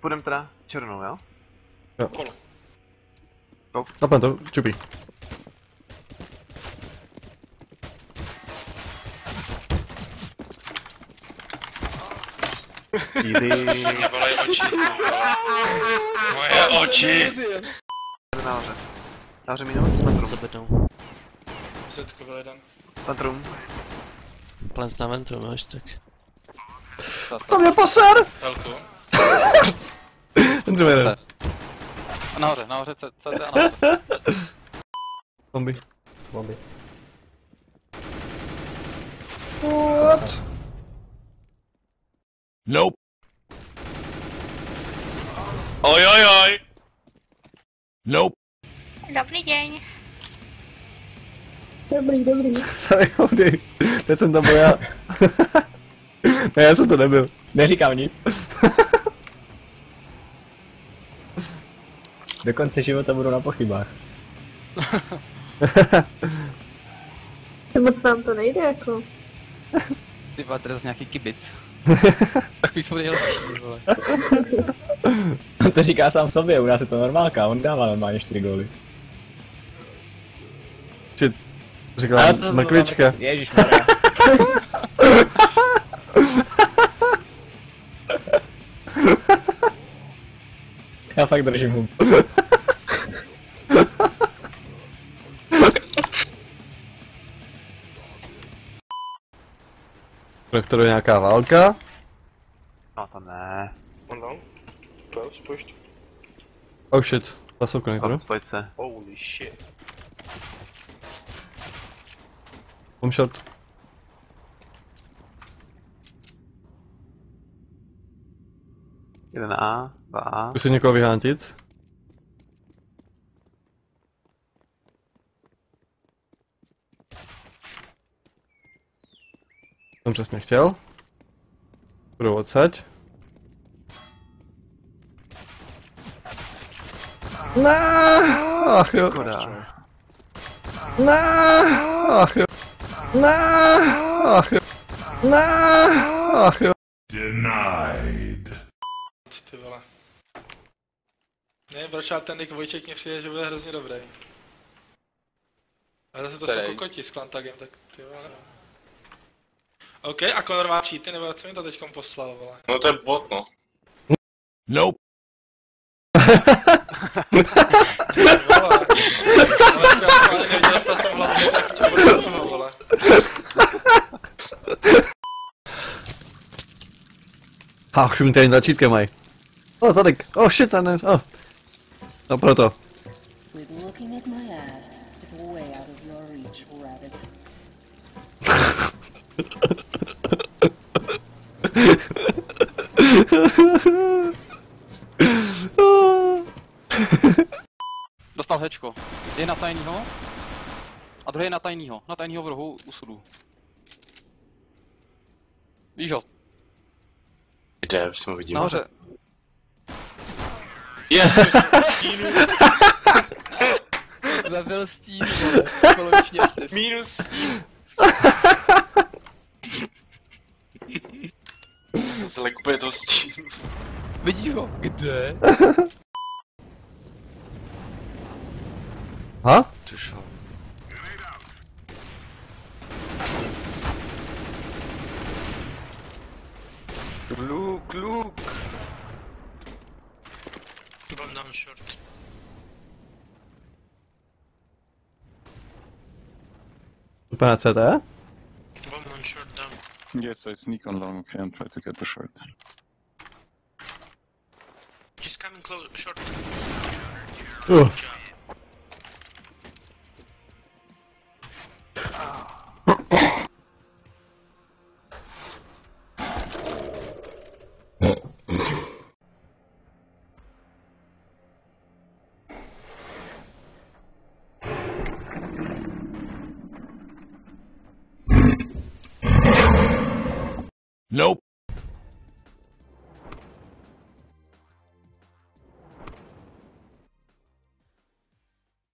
Půjdem teda černou, jo? Kolo. Napadne to, čupí. Easy. Volej oči. Moje oči. Nahoře. Nahoře minus, pantrum. Zabednou. Zetko byl jeden. Pantrum. Plans na ventru máš tak. Tam je paser! Helku. Ten druhý jeden. A nahoře, nahoře, CT a nahoře. Bomby. Bomby. What? Nope. Oj, oj, oj. Nope. Dobrý deň. Sorry, Audi. Teď jsem tam byl já. ne, já jsem to nebyl. Neříkám nic. Do konce života budu na pochybách. Moc vám to nejde jako. Ty teraz nějaký kibic. Takový jsou nejlepší, vole. On to říká sám sobě, u nás je to normálka, on dává normálně 4 góly. Shit. Říkala mrkvička. Ježišmarja. Já fakt držím hum. Doktoru nějaká válka. No to ne. On down. Close, pushed. Oh shit. Pasou konektoru. Tam spojit se. Holy shit. Home shot. Jeden A, dva A. Zkusím někoho vyhántit. Jsem přesně chtěl. Budu odsaď. Ne, ach jo. Ne, ach jo. Ne, ach jo. Ne, ach jo. Denied. Ty vole. Ne, proč ale ten Nick Vojček mě přijde, že bude hrozně dobrý. Ale zase to jsou Který? kokoti s Klantagem, tak ty vole. OK, a Conor má cheaty, nebo co mi to teďkom poslal, vole? No to je bot, no. Nope. Vole. Ale já neviděl, že jsem hlavně tak čo bude toho, vole. Ach, už mi tady tlačítka mají. O, zadek. Oh shit, a ne. Oh. No proto. Quit looking at my ass. It's way out of your reach, rabbit. Dostal hečko. Je na tajnýho. A druhý je na tajnýho. Na tajnýho v rohu u sudu. Víš ho, Kde, už jsme ho vidíme. nahoře. Je, Zabil stín, vole. Poloviční asist. minus stín. Zle úplně do stín. Vidíš ho? Kde? Ha? Tušel. Luk, luk. Bomb down short. Úplně na CT? Bomb on short down. Yeah, so it's sneak on long, okay, and try to get the short. He's coming close, short. Uh. Nope.